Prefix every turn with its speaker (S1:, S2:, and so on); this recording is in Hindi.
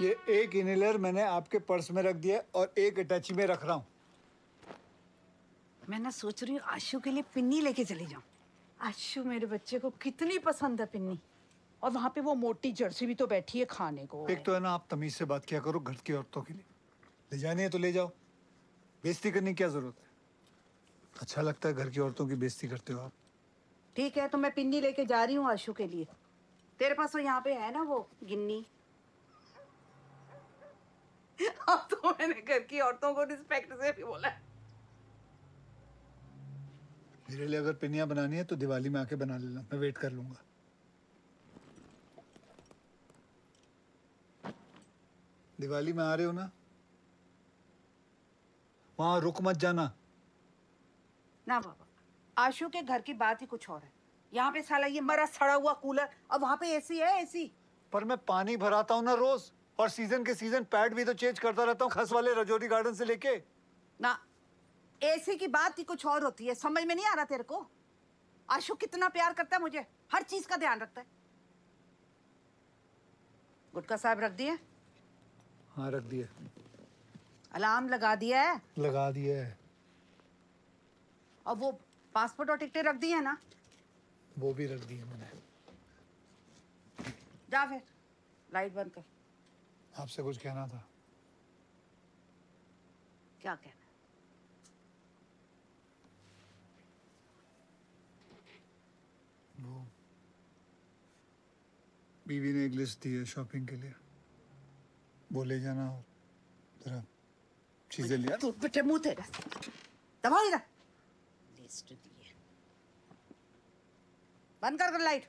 S1: ये एक इनहेलर मैंने आपके पर्स में रख दिया और एक अटैची में रख रहा हूँ।
S2: मैं ना सोच रही हूँ आशु के लिए पिन्नी लेके चली जाऊँ। आशु मेरे बच्चे को कितनी पसंद है पिन्नी।
S3: और वहाँ पे वो मोटी जर्सी भी तो बैठी है खाने को।
S1: एक तो है ना आप तमीज से बात किया करो घर की औरतों के लिए। ले जानी है तो ले जाओ। बेइज्जती करने की क्या ज़रूरत है? अच्छा लगता है घर की औरतों की बेइज्जती करते हो आप।
S2: ठीक है तो मैं पिन्नी लेके जा रही हूँ आशु के लिए। तेरे पास तो यहाँ पे है ना वो गिन्नी? तो मैंने घर की औरतों को रिस्पेक्ट से भी बोला।
S1: मेरे लिए अगर पिनिया बनानी है तो दिवाली में आके बना लेना मैं वेट कर लूँगा। दिवाली में आ रहे हो ना? वहाँ रुक मत जाना।
S2: ना बाबा आशु के घर की बात ही कुछ और है। यहाँ पे साला ये मरा सड़ा हुआ कूलर और वहाँ पे एसी है एसी
S1: पर मैं पानी भराता हूँ ना रोज। और सीज़न के सीज़न पैड भी तो चेंज करता रहता हूँ खस वाले रजौरी गार्डन से लेके।
S2: ना एसी की बात ही कुछ और होती है। समझ में नहीं आ रहा तेरे को? आशु कितना प्यार करता है मुझे। हर चीज़ का ध्यान रखता है। गुटका साहब रख दिए?
S1: हाँ रख दिए।
S2: अलार्म लगा दिया है।
S1: लगा दिए है।
S2: और वो पासपोर्ट और टिकटें रख दी है ना?
S1: वो भी रख दिए मैंने।
S2: जा फिर। लाइट बंद कर।
S1: आपसे कुछ कहना था।
S2: क्या कहना?
S1: वो बीवी ने एक लिस्ट दी है शॉपिंग के लिए। वो ले जाना और जरा चीज़ें लिया
S2: तू बेटे मुँह तेरा दबाओ इधर। लिस्ट दी है। बंद कर कर लाइट।